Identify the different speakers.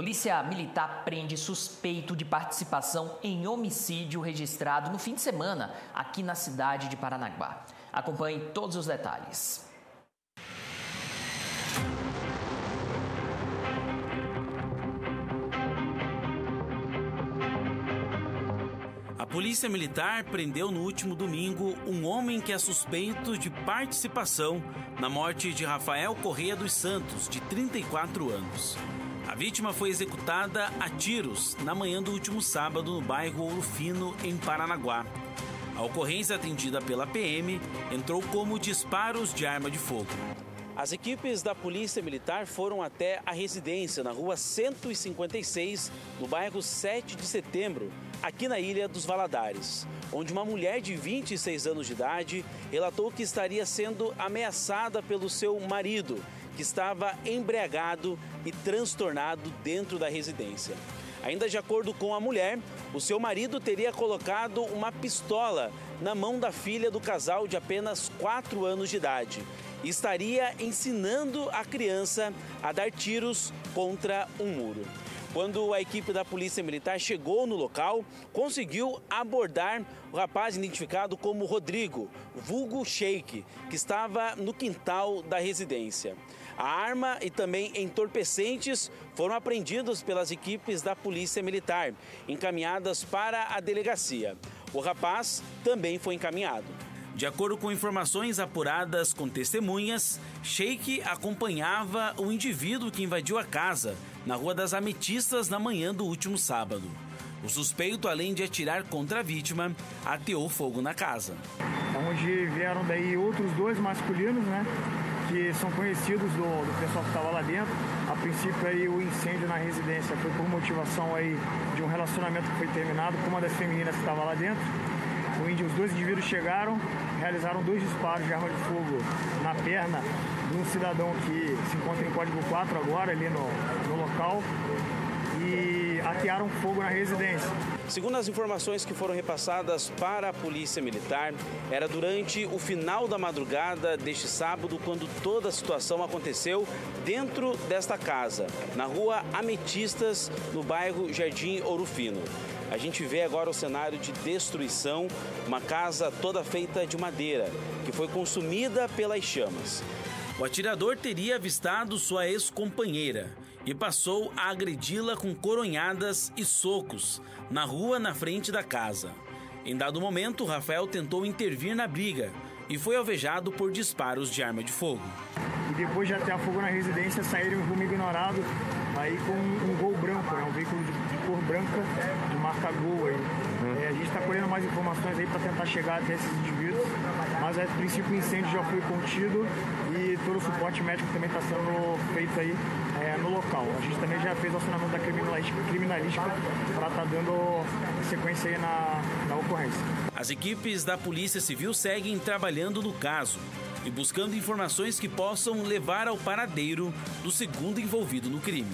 Speaker 1: Polícia Militar prende suspeito de participação em homicídio registrado no fim de semana aqui na cidade de Paranaguá. Acompanhe todos os detalhes.
Speaker 2: Polícia Militar prendeu no último domingo um homem que é suspeito de participação na morte de Rafael Correia dos Santos, de 34 anos. A vítima foi executada a tiros na manhã do último sábado no bairro Ouro Fino, em Paranaguá. A ocorrência atendida pela PM entrou como disparos de arma de fogo. As equipes da Polícia Militar foram até a residência na rua 156, no bairro 7 de Setembro, aqui na Ilha dos Valadares, onde uma mulher de 26 anos de idade relatou que estaria sendo ameaçada pelo seu marido que estava embriagado e transtornado dentro da residência. Ainda de acordo com a mulher, o seu marido teria colocado uma pistola na mão da filha do casal de apenas 4 anos de idade e estaria ensinando a criança a dar tiros contra um muro. Quando a equipe da Polícia Militar chegou no local, conseguiu abordar o rapaz identificado como Rodrigo, vulgo Sheik, que estava no quintal da residência. A arma e também entorpecentes foram apreendidos pelas equipes da Polícia Militar, encaminhadas para a delegacia. O rapaz também foi encaminhado. De acordo com informações apuradas com testemunhas, Sheik acompanhava o indivíduo que invadiu a casa na Rua das Ametistas na manhã do último sábado. O suspeito, além de atirar contra a vítima, ateou fogo na casa.
Speaker 3: Onde vieram daí outros dois masculinos, né? Que são conhecidos do, do pessoal que estava lá dentro. A princípio aí o incêndio na residência foi por motivação aí de um relacionamento que foi terminado com uma das femininas que estava lá dentro. Os dois indivíduos chegaram, realizaram dois disparos de arma de fogo na perna de um cidadão que se encontra em código 4 agora, ali no, no local, e atearam fogo na residência.
Speaker 2: Segundo as informações que foram repassadas para a Polícia Militar, era durante o final da madrugada deste sábado quando toda a situação aconteceu dentro desta casa, na rua Ametistas, no bairro Jardim Ouro Fino. A gente vê agora o cenário de destruição, uma casa toda feita de madeira, que foi consumida pelas chamas. O atirador teria avistado sua ex-companheira e passou a agredi-la com coronhadas e socos na rua na frente da casa. Em dado momento, Rafael tentou intervir na briga e foi alvejado por disparos de arma de fogo.
Speaker 3: E depois de até fogo na residência, saíram rumo ignorado aí com um gol branco, né? um veículo de, de cor branca de marca Gol aí. Uhum. É, a gente está colhendo mais informações aí para tentar chegar até esses indivíduos, mas a princípio o incêndio já foi contido e todo o suporte médico também está sendo feito aí é, no local. A gente também já fez o acionamento da criminalística, criminalística para estar tá dando sequência aí na, na ocorrência.
Speaker 2: As equipes da Polícia Civil seguem trabalhando no caso e buscando informações que possam levar ao paradeiro do segundo envolvido no crime.